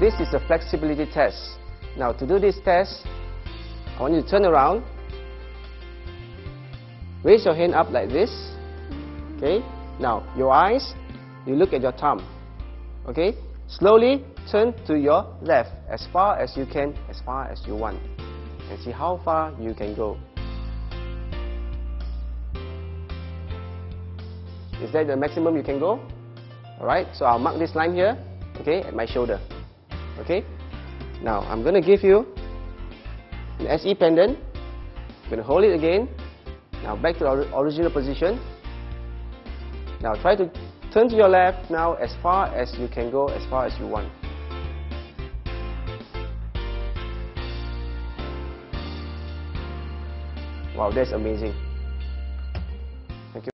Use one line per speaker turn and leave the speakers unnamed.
this is a flexibility test. Now to do this test, I want you to turn around. Raise your hand up like this. Okay. Now your eyes, you look at your thumb. Okay. Slowly turn to your left as far as you can, as far as you want. And see how far you can go. Is that the maximum you can go? Alright, so I'll mark this line here, okay, at my shoulder. Okay? Now, I'm to give you an SE pendant. I'm to hold it again. Now, back to the original position. Now, try to turn to your left now as far as you can go, as far as you want. Wow, that's amazing.